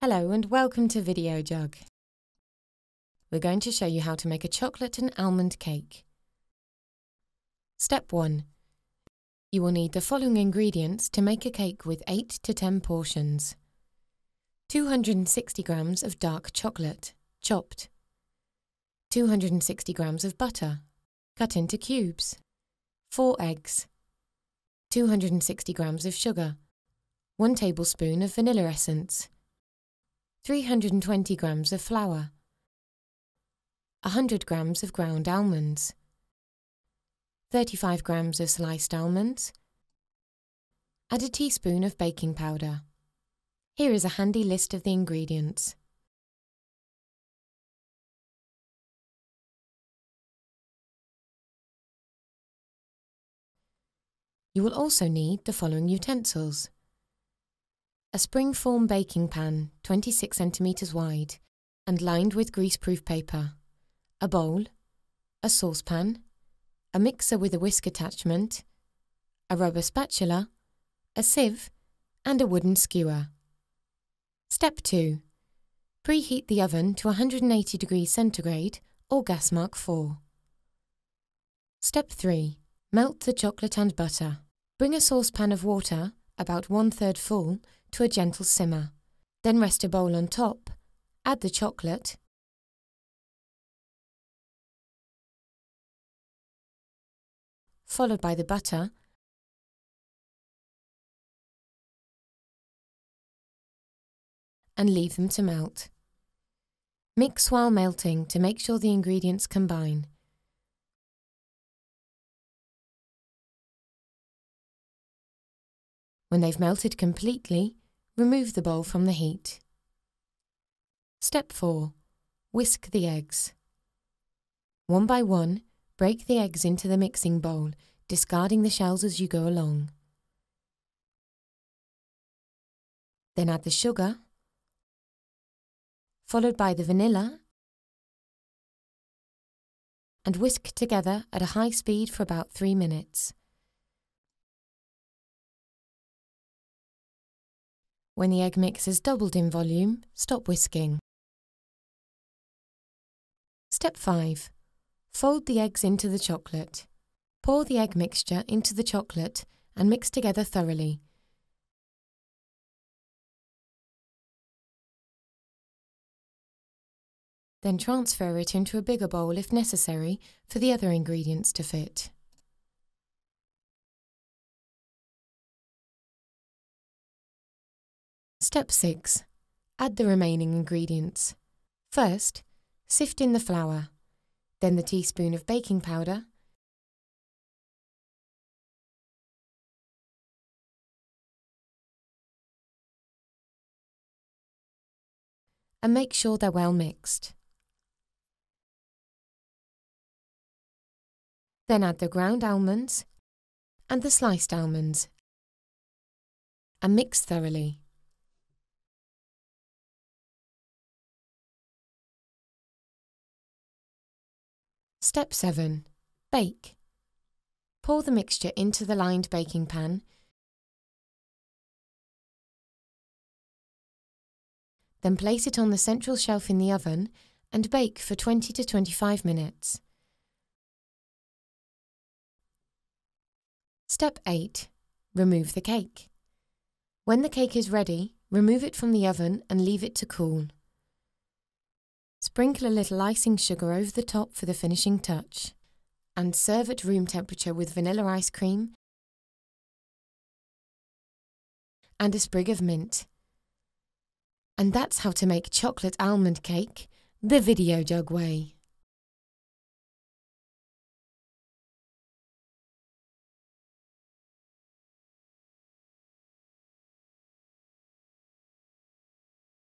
Hello and welcome to Videojug. We're going to show you how to make a chocolate and almond cake. Step 1. You will need the following ingredients to make a cake with 8 to 10 portions. 260 grams of dark chocolate, chopped. 260 grams of butter, cut into cubes. 4 eggs. 260 grams of sugar. 1 tablespoon of vanilla essence. 320 grams of flour, 100 grams of ground almonds, 35 grams of sliced almonds, add a teaspoon of baking powder. Here is a handy list of the ingredients. You will also need the following utensils a spring-form baking pan 26 centimetres wide and lined with greaseproof paper, a bowl, a saucepan, a mixer with a whisk attachment, a rubber spatula, a sieve and a wooden skewer. Step 2. Preheat the oven to 180 degrees centigrade or gas mark 4. Step 3. Melt the chocolate and butter. Bring a saucepan of water, about one third full, to a gentle simmer. Then rest a bowl on top, add the chocolate, followed by the butter, and leave them to melt. Mix while melting to make sure the ingredients combine. When they've melted completely, remove the bowl from the heat. Step 4. Whisk the eggs. One by one, break the eggs into the mixing bowl, discarding the shells as you go along. Then add the sugar, followed by the vanilla, and whisk together at a high speed for about 3 minutes. When the egg mix has doubled in volume, stop whisking. Step 5. Fold the eggs into the chocolate. Pour the egg mixture into the chocolate and mix together thoroughly. Then transfer it into a bigger bowl if necessary for the other ingredients to fit. Step 6. Add the remaining ingredients. First, sift in the flour, then the teaspoon of baking powder, and make sure they're well mixed. Then add the ground almonds and the sliced almonds and mix thoroughly. Step 7. Bake. Pour the mixture into the lined baking pan. Then place it on the central shelf in the oven and bake for 20 to 25 minutes. Step 8. Remove the cake. When the cake is ready, remove it from the oven and leave it to cool. Sprinkle a little icing sugar over the top for the finishing touch. And serve at room temperature with vanilla ice cream and a sprig of mint. And that's how to make chocolate almond cake the Videojug way.